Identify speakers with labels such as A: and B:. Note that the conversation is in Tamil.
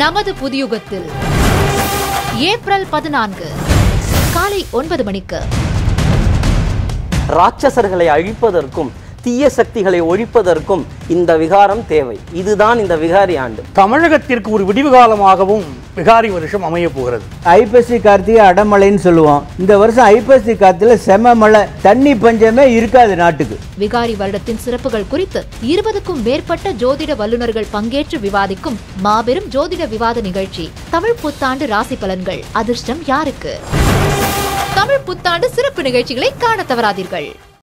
A: நமது புதியுகத்தில் ஏப்ரல் பதினான்கு காலை ஒன்பது மணிக்கு.
B: ராட்சசர்களை அழிப்பதற்கும் தீய சக்திகளை ஒழிப்பதற்கும் இந்த விகாரம் தேவை. இதுதான் இந்த விகாரி ஆண்டு.
C: தமிழகத்திற்கு ஒரு விடிவு காலமாகவும் விகாரி வருஷம் அமைய போகிறது.
D: ஐப்பசி கார்த்திகை அடமழைன்னு சொல்லுவோம். இந்த வருஷம் ஐப்பசி காத்துல செம மழை. தண்ணி பஞ்சமே இருக்காது நாட்டுக்கு.
A: விகாரி வருடத்தின் சிறப்புகள் குறித்து இருபதுக்கும் மேற்பட்ட ஜோதிட வல்லுநர்கள் பங்கேற்று விவாதிக்கும் மாபெரும் ஜோதிட விவாத நிகழ்ச்சி தமிழ் புத்தாண்டு ராசி பலன்கள். அதிர்ஷ்டம் யாருக்கு? தமிழ் புத்தாண்டு சிறப்பு நிகழ்ச்சிகளை காண தவறாதீர்கள்.